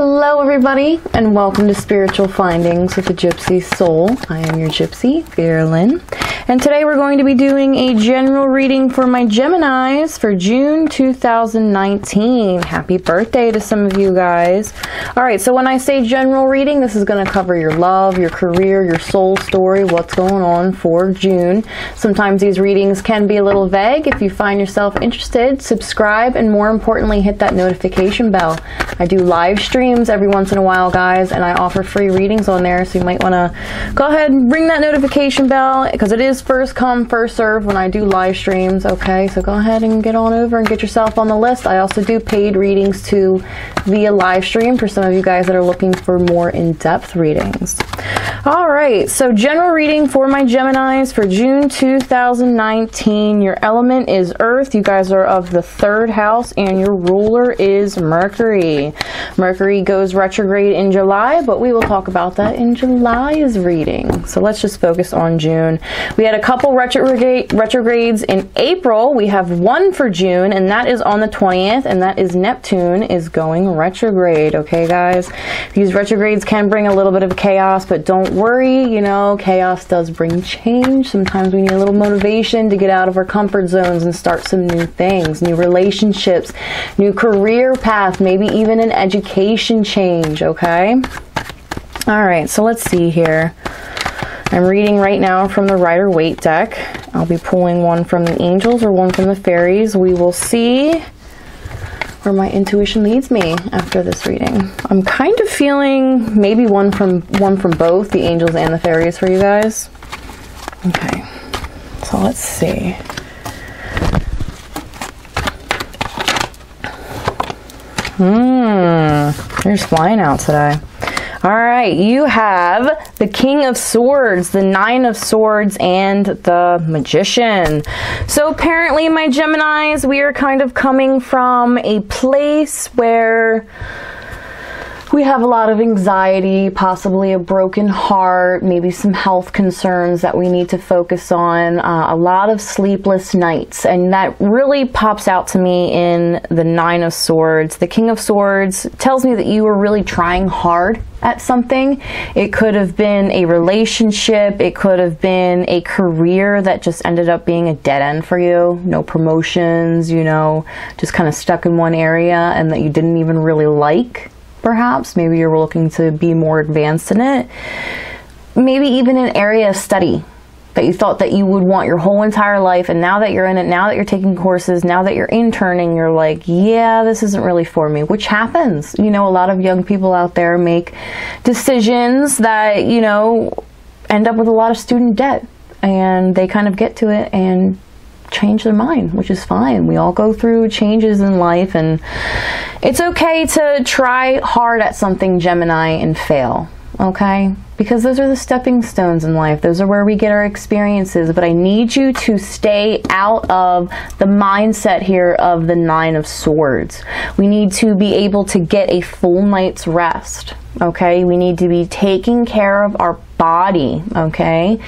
Hello, everybody, and welcome to Spiritual Findings with the Gypsy Soul. I am your Gypsy, Lynn, and today we're going to be doing a general reading for my Geminis for June 2019. Happy birthday to some of you guys. All right, so when I say general reading, this is going to cover your love, your career, your soul story, what's going on for June. Sometimes these readings can be a little vague. If you find yourself interested, subscribe, and more importantly, hit that notification bell. I do live streams streams every once in a while, guys, and I offer free readings on there, so you might want to go ahead and ring that notification bell because it is first come, first serve when I do live streams, okay? So go ahead and get on over and get yourself on the list. I also do paid readings too via live stream for some of you guys that are looking for more in-depth readings. All right, so general reading for my Geminis for June 2019. Your element is Earth. You guys are of the third house, and your ruler is Mercury. Mercury goes retrograde in July, but we will talk about that in July's reading. So let's just focus on June. We had a couple retrograde, retrogrades in April. We have one for June, and that is on the 20th, and that is Neptune is going retrograde. Okay, guys? These retrogrades can bring a little bit of chaos, but don't worry, you know, chaos does bring change. Sometimes we need a little motivation to get out of our comfort zones and start some new things, new relationships, new career path, maybe even an education change, okay? All right, so let's see here. I'm reading right now from the Rider Waite deck. I'll be pulling one from the angels or one from the fairies. We will see where my intuition leads me after this reading. I'm kind of feeling maybe one from one from both the angels and the fairies for you guys. Okay. So let's see. Hmm, you're flying out today. All right, you have the King of Swords, the Nine of Swords, and the Magician. So apparently, my Geminis, we are kind of coming from a place where we have a lot of anxiety, possibly a broken heart, maybe some health concerns that we need to focus on, uh, a lot of sleepless nights. And that really pops out to me in the Nine of Swords. The King of Swords tells me that you were really trying hard at something. It could have been a relationship, it could have been a career that just ended up being a dead end for you. No promotions, you know, just kind of stuck in one area and that you didn't even really like perhaps. Maybe you're looking to be more advanced in it. Maybe even an area of study that you thought that you would want your whole entire life and now that you're in it now that you're taking courses now that you're interning you're like yeah this isn't really for me which happens you know a lot of young people out there make decisions that you know end up with a lot of student debt and they kind of get to it and change their mind, which is fine. We all go through changes in life, and it's okay to try hard at something, Gemini, and fail. Okay? Because those are the stepping stones in life. Those are where we get our experiences. But I need you to stay out of the mindset here of the Nine of Swords. We need to be able to get a full night's rest. Okay? We need to be taking care of our body. Okay?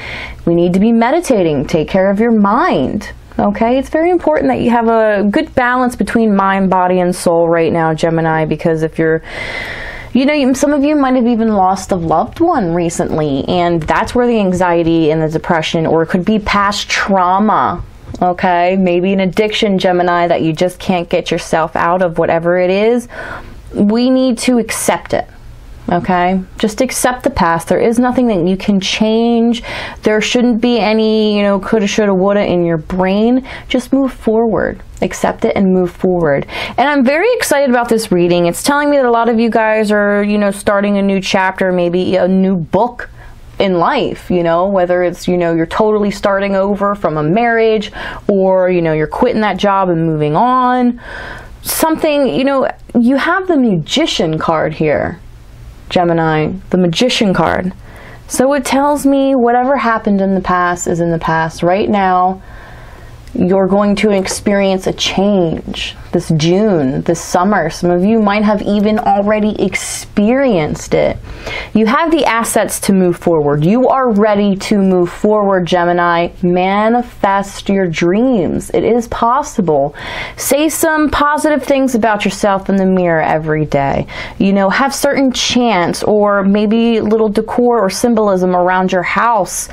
We need to be meditating. Take care of your mind. Okay, it's very important that you have a good balance between mind, body, and soul right now, Gemini, because if you're you know, some of you might have even lost a loved one recently, and that's where the anxiety and the depression, or it could be past trauma, okay? Maybe an addiction, Gemini, that you just can't get yourself out of, whatever it is. We need to accept it. Okay, just accept the past. There is nothing that you can change. There shouldn't be any, you know, coulda, shoulda, woulda in your brain. Just move forward. Accept it and move forward. And I'm very excited about this reading. It's telling me that a lot of you guys are, you know, starting a new chapter, maybe a new book in life, you know, whether it's, you know, you're totally starting over from a marriage or, you know, you're quitting that job and moving on. Something, you know, you have the magician card here Gemini, the Magician card. So it tells me whatever happened in the past is in the past. Right now, you're going to experience a change this June, this summer. Some of you might have even already experienced it. You have the assets to move forward. You are ready to move forward, Gemini. Manifest your dreams. It is possible. Say some positive things about yourself in the mirror every day. You know, have certain chants or maybe little decor or symbolism around your house,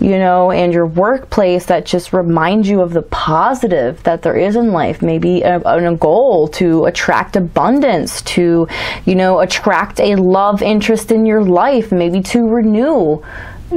you know, and your workplace that just remind you of the positive that there is in life. Maybe a a goal to attract abundance, to, you know, attract a love interest in your life, maybe to renew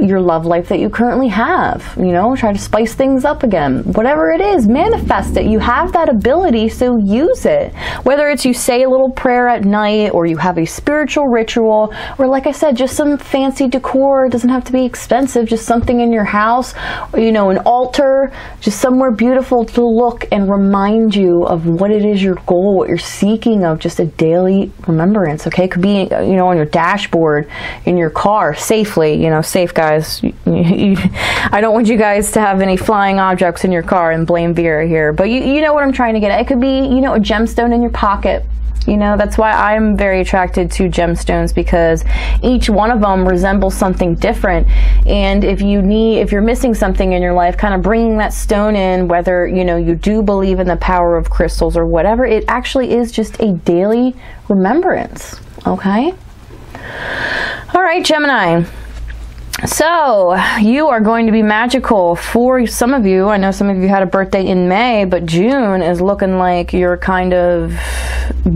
your love life that you currently have. You know, try to spice things up again. Whatever it is, manifest it. You have that ability, so use it. Whether it's you say a little prayer at night or you have a spiritual ritual, or like I said, just some fancy decor. It doesn't have to be expensive, just something in your house, or, you know, an altar, just somewhere beautiful to look and remind you of what it is your goal, what you're seeking of, just a daily remembrance, okay? It could be, you know, on your dashboard, in your car, safely, you know, safe guys. I don't want you guys to have any flying objects in your car and blame Vera here, but you, you know what I'm trying to get at. It could be, you know, a gemstone in your pocket. You know, that's why I'm very attracted to gemstones because each one of them resembles something different. And if you need, if you're missing something in your life, kind of bringing that stone in, whether, you know, you do believe in the power of crystals or whatever, it actually is just a daily remembrance. Okay? All right, Gemini. So, you are going to be magical for some of you. I know some of you had a birthday in May, but June is looking like you're kind of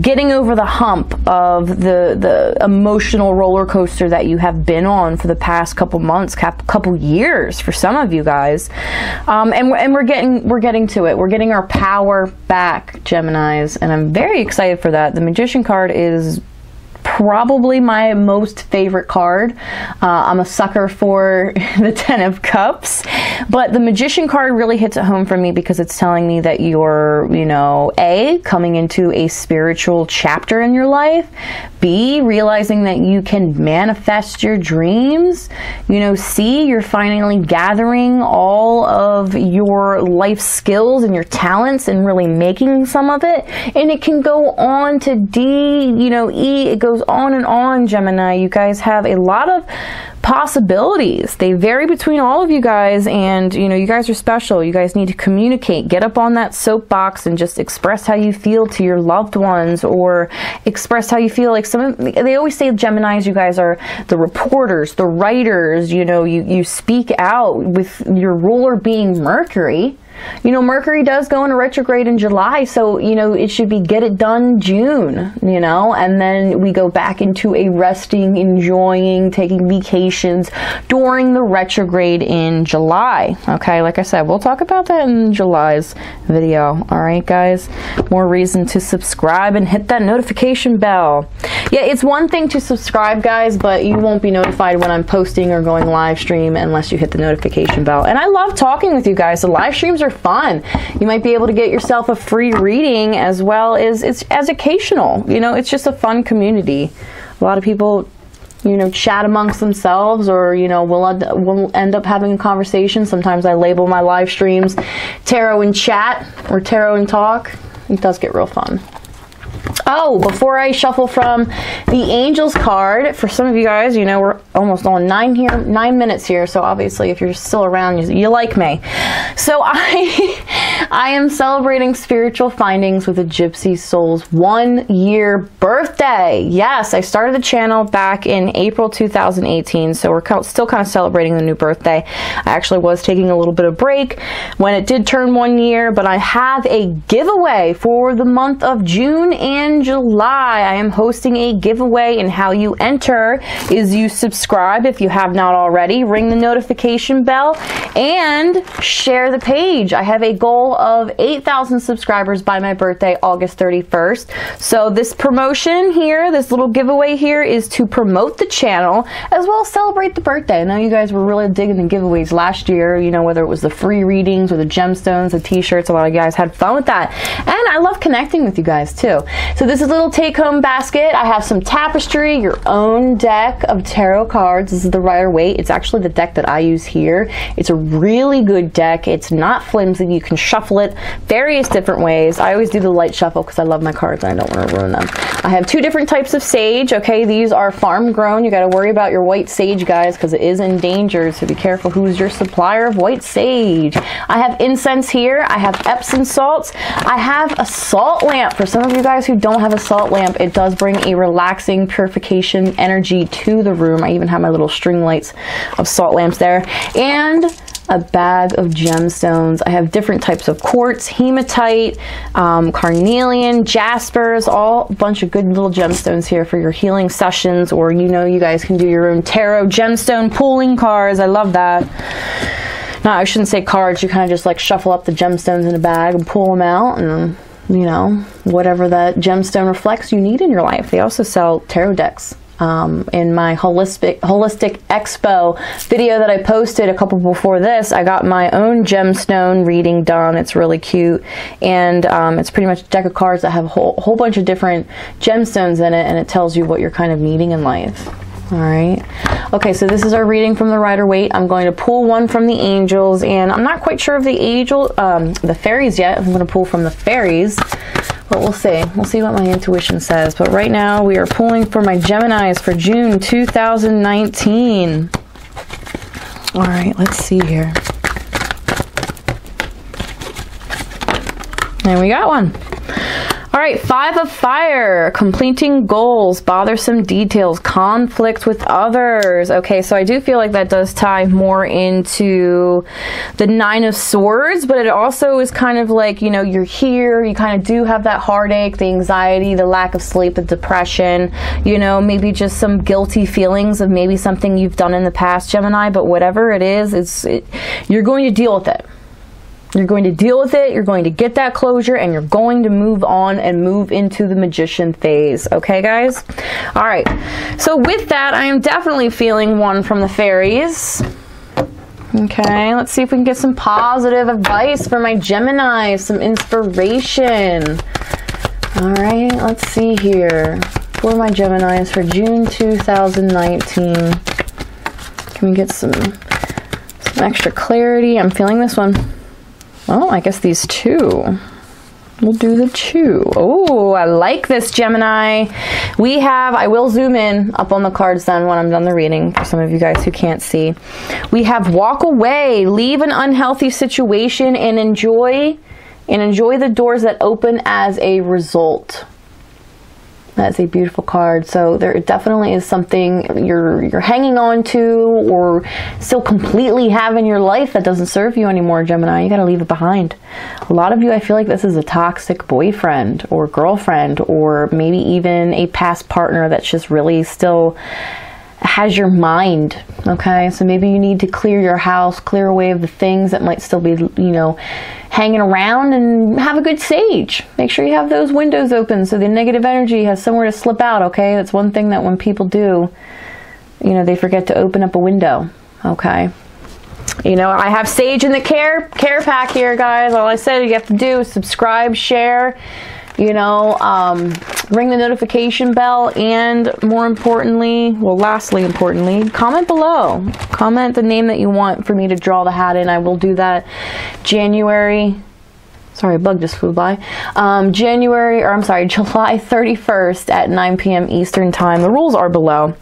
getting over the hump of the the emotional roller coaster that you have been on for the past couple months, couple years for some of you guys. Um, and and we're getting we're getting to it. We're getting our power back, Gemini's, and I'm very excited for that. The Magician card is probably my most favorite card. Uh, I'm a sucker for the Ten of Cups, but the Magician card really hits it home for me because it's telling me that you're, you know, A, coming into a spiritual chapter in your life, B, realizing that you can manifest your dreams, you know, C, you're finally gathering all of your life skills and your talents and really making some of it, and it can go on to D, you know, E, it goes on and on, Gemini. You guys have a lot of possibilities. They vary between all of you guys, and you know, you guys are special. You guys need to communicate. Get up on that soapbox and just express how you feel to your loved ones, or express how you feel. Like some, of, they always say, Gemini's. You guys are the reporters, the writers. You know, you you speak out with your ruler being Mercury. You know, Mercury does go into retrograde in July, so, you know, it should be get it done June, you know, and then we go back into a resting, enjoying, taking vacations during the retrograde in July. Okay, like I said, we'll talk about that in July's video. All right, guys, more reason to subscribe and hit that notification bell. Yeah, it's one thing to subscribe, guys, but you won't be notified when I'm posting or going live stream unless you hit the notification bell. And I love talking with you guys. The live streams are are fun. You might be able to get yourself a free reading as well as it's educational. You know, it's just a fun community. A lot of people you know, chat amongst themselves, or you know, we'll end, we'll end up having a conversation. Sometimes I label my live streams tarot and chat or tarot and talk. It does get real fun. Oh, before I shuffle from the Angels card, for some of you guys, you know, we're almost on nine here, nine minutes here. So obviously, if you're still around, you, you like me. So I, I am celebrating spiritual findings with the Gypsy Soul's one year birthday. Yes, I started the channel back in April 2018. So we're still kind of celebrating the new birthday. I actually was taking a little bit of break when it did turn one year, but I have a giveaway for the month of June and July. I am hosting a giveaway and how you enter is you subscribe if you have not already, ring the notification bell, and share the page. I have a goal of 8,000 subscribers by my birthday, August 31st. So this promotion here, this little giveaway here is to promote the channel as well as celebrate the birthday. I know you guys were really digging the giveaways last year, you know, whether it was the free readings or the gemstones, the t-shirts, a lot of you guys had fun with that. And I love connecting with you guys too. So this is a little take-home basket. I have some tapestry, your own deck of tarot cards. This is the Rider Waite. It's actually the deck that I use here. It's a really good deck. It's not flimsy. You can shuffle it various different ways. I always do the light shuffle because I love my cards and I don't want to ruin them. I have two different types of sage. Okay, these are farm grown. You got to worry about your white sage, guys, because it is endangered. So be careful who's your supplier of white sage. I have incense here. I have Epsom salts. I have a salt lamp. For some of you guys who don't have a salt lamp, it does bring a relaxing purification energy to the room. I even have my little string lights of salt lamps there. And a bag of gemstones. I have different types of quartz, hematite, um, carnelian, jaspers, all a bunch of good little gemstones here for your healing sessions, or you know, you guys can do your own tarot gemstone pulling cards. I love that. No, I shouldn't say cards. You kind of just like shuffle up the gemstones in a bag and pull them out and you know, whatever that gemstone reflects you need in your life. They also sell tarot decks. Um, in my holistic holistic expo video that I posted a couple before this, I got my own gemstone reading done. It's really cute, and um, it's pretty much a deck of cards that have a whole, whole bunch of different gemstones in it, and it tells you what you're kind of needing in life. All right. Okay, so this is our reading from the Rider Waite. I'm going to pull one from the angels, and I'm not quite sure of the angel, um, the fairies yet. I'm going to pull from the fairies, but we'll see. We'll see what my intuition says. But right now, we are pulling for my Geminis for June 2019. All right, let's see here. And we got one. All right, five of fire, completing goals, bothersome details, conflict with others. Okay, so I do feel like that does tie more into the nine of swords, but it also is kind of like, you know, you're here, you kind of do have that heartache, the anxiety, the lack of sleep, the depression, you know, maybe just some guilty feelings of maybe something you've done in the past, Gemini, but whatever it is, it's, it, you're going to deal with it. You're going to deal with it, you're going to get that closure, and you're going to move on and move into the magician phase. Okay, guys? All right. So, with that, I am definitely feeling one from the fairies. Okay, let's see if we can get some positive advice for my Gemini, some inspiration. All right, let's see here. For my Geminis for June 2019. Can we get some, some extra clarity? I'm feeling this one. Well, I guess these two. We'll do the two. Oh, I like this, Gemini. We have, I will zoom in up on the cards then when I'm done the reading for some of you guys who can't see. We have walk away, leave an unhealthy situation and enjoy and enjoy the doors that open as a result. That's a beautiful card. So there definitely is something you're you're hanging on to or still completely have in your life that doesn't serve you anymore, Gemini. You got to leave it behind. A lot of you, I feel like this is a toxic boyfriend or girlfriend or maybe even a past partner that's just really still has your mind okay? So maybe you need to clear your house clear away of the things that might still be you know hanging around and have a good sage. Make sure you have those windows open so the negative energy has somewhere to slip out okay? That's one thing that when people do you know they forget to open up a window okay? You know i have sage in the care care pack here guys. All i said you have to do is subscribe share you know, um, ring the notification bell, and more importantly, well, lastly, importantly, comment below. Comment the name that you want for me to draw the hat in. I will do that January. Sorry, a bug just flew by. Um, January, or I'm sorry, July 31st at 9 p.m. Eastern Time. The rules are below.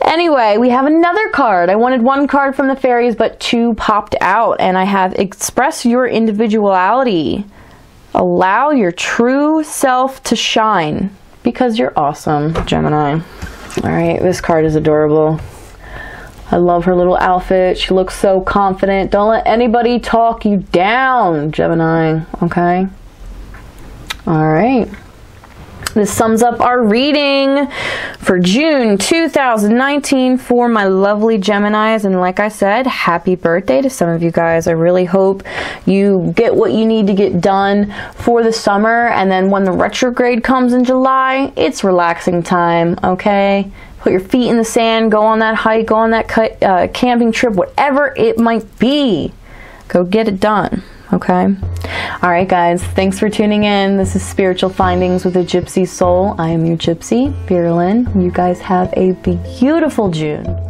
Anyway, we have another card. I wanted one card from the fairies, but two popped out, and I have Express Your Individuality. Allow your true self to shine because you're awesome, Gemini. All right, this card is adorable. I love her little outfit. She looks so confident. Don't let anybody talk you down, Gemini. Okay? All right. This sums up our reading for June 2019 for my lovely Geminis. And like I said, happy birthday to some of you guys. I really hope you get what you need to get done for the summer. And then when the retrograde comes in July, it's relaxing time, okay? Put your feet in the sand, go on that hike, go on that uh, camping trip, whatever it might be. Go get it done okay All right, guys, thanks for tuning in. This is Spiritual Findings with a Gypsy Soul. I am your Gypsy, Lynn. You guys have a beautiful June.